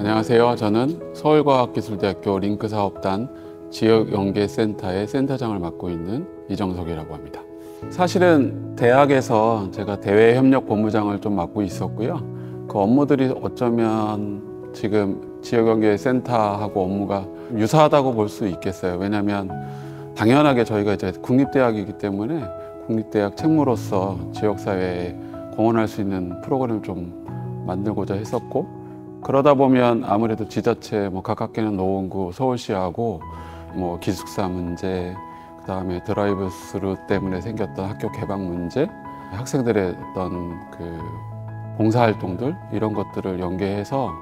안녕하세요. 저는 서울과학기술대학교 링크 사업단 지역연계센터의 센터장을 맡고 있는 이정석이라고 합니다. 사실은 대학에서 제가 대외협력 본부장을 좀 맡고 있었고요. 그 업무들이 어쩌면 지금 지역연계센터하고 업무가 유사하다고 볼 수 있겠어요. 왜냐하면 당연하게 저희가 이제 국립대학이기 때문에 국립대학 책무로서 지역사회에 공헌할 수 있는 프로그램을 좀 만들고자 했었고 그러다 보면 아무래도 지자체 뭐 가깝게는 노원구 서울시하고 뭐 기숙사 문제 그다음에 드라이브 스루 때문에 생겼던 학교 개방 문제 학생들의 어떤 그 봉사 활동들 이런 것들을 연계해서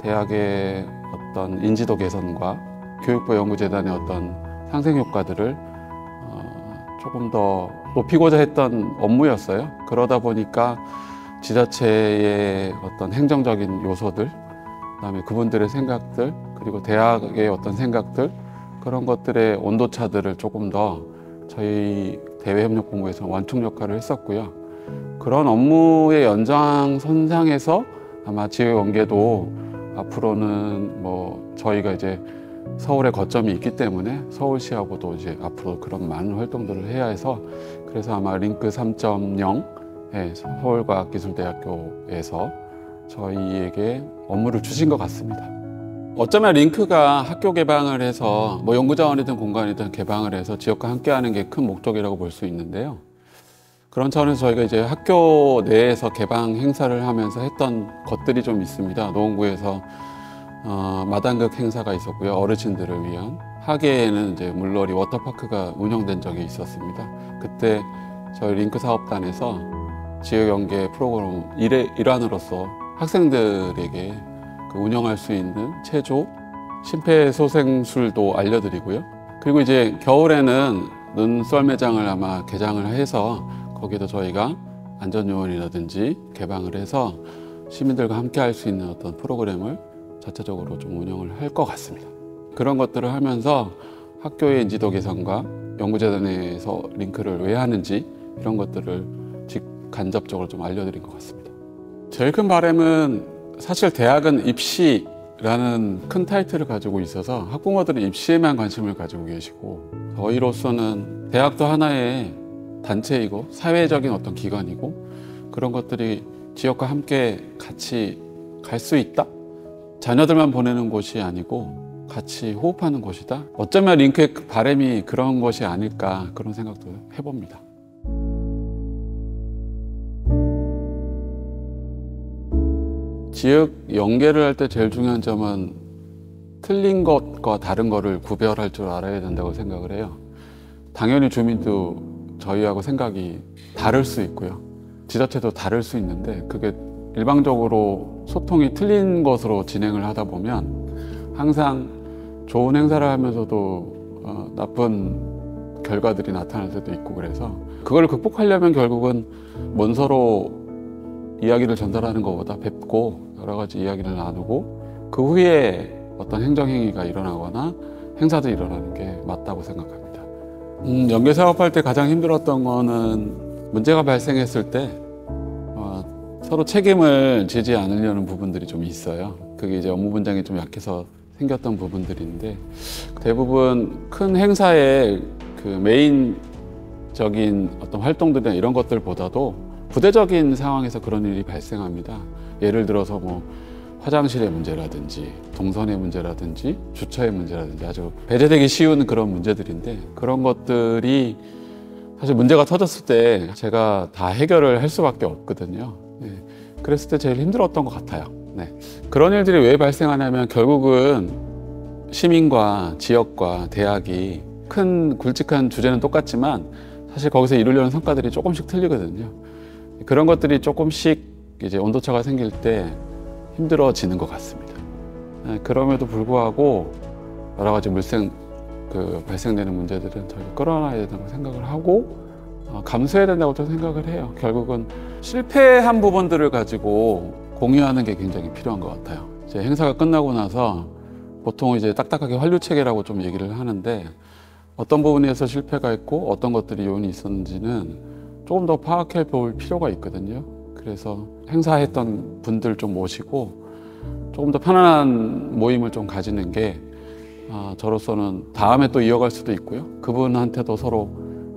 대학의 어떤 인지도 개선과 교육부 연구재단의 어떤 상생 효과들을 어, 조금 더 높이고자 했던 업무였어요. 그러다 보니까 지자체의 어떤 행정적인 요소들, 그다음에 그분들의 생각들, 그리고 대학의 어떤 생각들 그런 것들의 온도차들을 조금 더 저희 대외협력본부에서 완충 역할을 했었고요. 그런 업무의 연장선상에서 아마 지역연계도 앞으로는 뭐 저희가 이제 서울에 거점이 있기 때문에 서울시하고도 이제 앞으로 그런 많은 활동들을 해야 해서 그래서 아마 링크 3.0 예, 서울과학기술대학교에서 저희에게 업무를 주신 것 같습니다. 어쩌면 링크가 학교 개방을 해서 뭐 연구자원이든 공간이든 개방을 해서 지역과 함께하는 게 큰 목적이라고 볼 수 있는데요. 그런 차원에서 저희가 이제 학교 내에서 개방 행사를 하면서 했던 것들이 좀 있습니다. 노원구에서 어, 마당극 행사가 있었고요. 어르신들을 위한 하계에는 이제 물놀이 워터파크가 운영된 적이 있었습니다. 그때 저희 링크 사업단에서 지역 연계 프로그램 일의 일환으로서 학생들에게 그 운영할 수 있는 체조, 심폐소생술도 알려드리고요. 그리고 이제 겨울에는 눈썰매장을 아마 개장을 해서 거기도 저희가 안전요원이라든지 개방을 해서 시민들과 함께 할 수 있는 어떤 프로그램을 자체적으로 좀 운영을 할 것 같습니다. 그런 것들을 하면서 학교의 인지도 개선과 연구재단에서 링크를 왜 하는지 이런 것들을 간접적으로 좀 알려드린 것 같습니다. 제일 큰 바람은 사실 대학은 입시라는 큰 타이틀을 가지고 있어서 학부모들은 입시에만 관심을 가지고 계시고 저희로서는 대학도 하나의 단체이고 사회적인 어떤 기관이고 그런 것들이 지역과 함께 같이 갈 수 있다? 자녀들만 보내는 곳이 아니고 같이 호흡하는 곳이다. 어쩌면 링크의 바람이 그런 것이 아닐까 그런 생각도 해봅니다. 지역 연계를 할 때 제일 중요한 점은 틀린 것과 다른 것을 구별할 줄 알아야 된다고 생각을 해요. 당연히 주민도 저희하고 생각이 다를 수 있고요. 지자체도 다를 수 있는데 그게 일방적으로 소통이 틀린 것으로 진행을 하다 보면 항상 좋은 행사를 하면서도 어, 나쁜 결과들이 나타날 때도 있고 그래서 그걸 극복하려면 결국은 먼서로 이야기를 전달하는 것보다 뵙고 여러 가지 이야기를 나누고 그 후에 어떤 행정행위가 일어나거나 행사들이 일어나는 게 맞다고 생각합니다. 음, 연계 사업할 때 가장 힘들었던 거는 문제가 발생했을 때 어, 서로 책임을 지지 않으려는 부분들이 좀 있어요. 그게 이제 업무 분장이 좀 약해서 생겼던 부분들인데 대부분 큰 행사의 그 메인적인 어떤 활동들이나 이런 것들보다도 부대적인 상황에서 그런 일이 발생합니다. 예를 들어서 뭐 화장실의 문제라든지 동선의 문제라든지 주차의 문제라든지 아주 배제되기 쉬운 그런 문제들인데 그런 것들이 사실 문제가 터졌을 때 제가 다 해결을 할 수밖에 없거든요. 네. 그랬을 때 제일 힘들었던 것 같아요. 네. 그런 일들이 왜 발생하냐면 결국은 시민과 지역과 대학이 큰 굵직한 주제는 똑같지만 사실 거기서 이루려는 성과들이 조금씩 틀리거든요. 그런 것들이 조금씩 이제 온도차가 생길 때 힘들어지는 것 같습니다. 네, 그럼에도 불구하고 여러 가지 물생 그 발생되는 문제들은 저희가 끌어놔야 된다고 생각을 하고 어, 감수해야 된다고 저 생각을 해요. 결국은 실패한 부분들을 가지고 공유하는 게 굉장히 필요한 것 같아요. 이제 행사가 끝나고 나서 보통 이제 딱딱하게 환류 체계라고 좀 얘기를 하는데 어떤 부분에서 실패가 있고 어떤 것들이 요인이 있었는지는 조금 더 파악해 볼 필요가 있거든요. 그래서 행사했던 분들 좀 모시고 조금 더 편안한 모임을 좀 가지는 게 아, 저로서는 다음에 또 이어갈 수도 있고요. 그분한테도 서로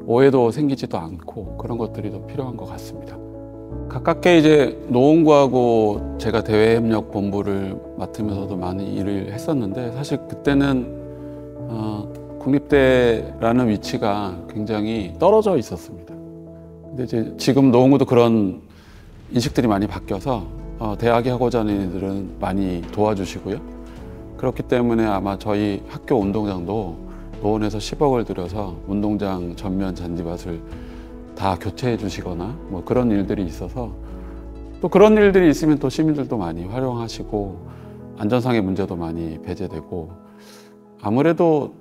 오해도 생기지도 않고 그런 것들이 더 필요한 것 같습니다. 가깝게 이제 노원구하고 제가 대외협력 본부를 맡으면서도 많이 일을 했었는데 사실 그때는 어, 국립대라는 위치가 굉장히 떨어져 있었습니다. 근데 이제 지금 노원구도 그런 인식들이 많이 바뀌어서 어, 대학에 하고자 하는 이들은 많이 도와주시고요. 그렇기 때문에 아마 저희 학교 운동장도 노원에서 10억을 들여서 운동장 전면 잔디밭을 다 교체해 주시거나 뭐 그런 일들이 있어서 또 그런 일들이 있으면 또 시민들도 많이 활용하시고 안전상의 문제도 많이 배제되고 아무래도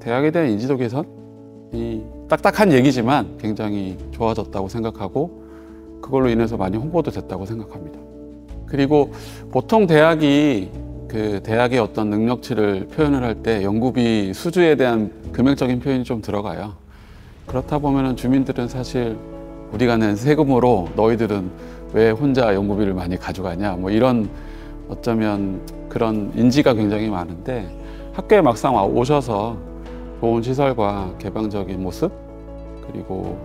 대학에 대한 인지도 개선이 딱딱한 얘기지만 굉장히 좋아졌다고 생각하고 그걸로 인해서 많이 홍보도 됐다고 생각합니다. 그리고 보통 대학이 그 대학의 어떤 능력치를 표현을 할 때 연구비 수주에 대한 금액적인 표현이 좀 들어가요. 그렇다 보면은 주민들은 사실 우리가 낸 세금으로 너희들은 왜 혼자 연구비를 많이 가져가냐 뭐 이런 어쩌면 그런 인지가 굉장히 많은데 학교에 막상 와- 오셔서 좋은 시설과 개방적인 모습 그리고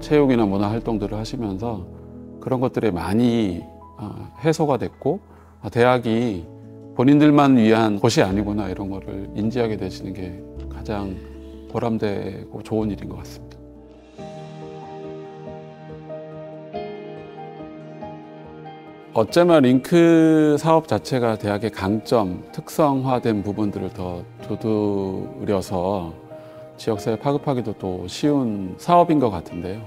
체육이나 문화 활동들을 하시면서 그런 것들이 많이 어, 해소가 됐고 아, 대학이 본인들만 위한 곳이 아니구나 이런 거를 인지하게 되시는 게 가장 보람되고 좋은 일인 것 같습니다. 어쩌면 링크 사업 자체가 대학의 강점, 특성화된 부분들을 더 두드려서 지역사회 파급하기도 또 쉬운 사업인 것 같은데요.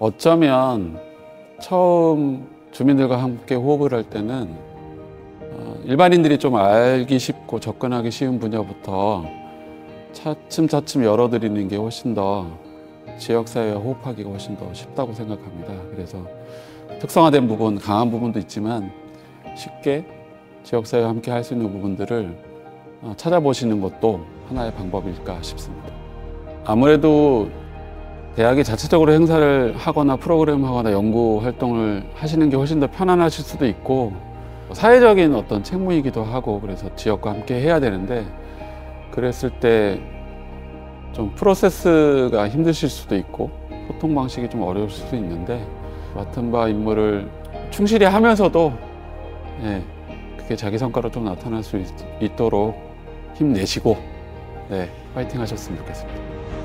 어쩌면 처음 주민들과 함께 호흡을 할 때는 어, 일반인들이 좀 알기 쉽고 접근하기 쉬운 분야부터 차츰차츰 열어드리는 게 훨씬 더 지역사회와 호흡하기가 훨씬 더 쉽다고 생각합니다. 그래서 특성화된 부분, 강한 부분도 있지만 쉽게 지역사회와 함께 할 수 있는 부분들을 어, 찾아보시는 것도 하나의 방법일까 싶습니다. 아무래도 대학이 자체적으로 행사를 하거나 프로그램 하거나 연구 활동을 하시는 게 훨씬 더 편안하실 수도 있고 사회적인 어떤 책무이기도 하고 그래서 지역과 함께 해야 되는데 그랬을 때 좀 프로세스가 힘드실 수도 있고 소통 방식이 좀 어려울 수도 있는데 맡은 바 임무를 충실히 하면서도 예, 그게 자기 성과로 좀 나타날 수 있, 있도록 힘내시고 네, 파이팅 하셨으면 좋겠습니다.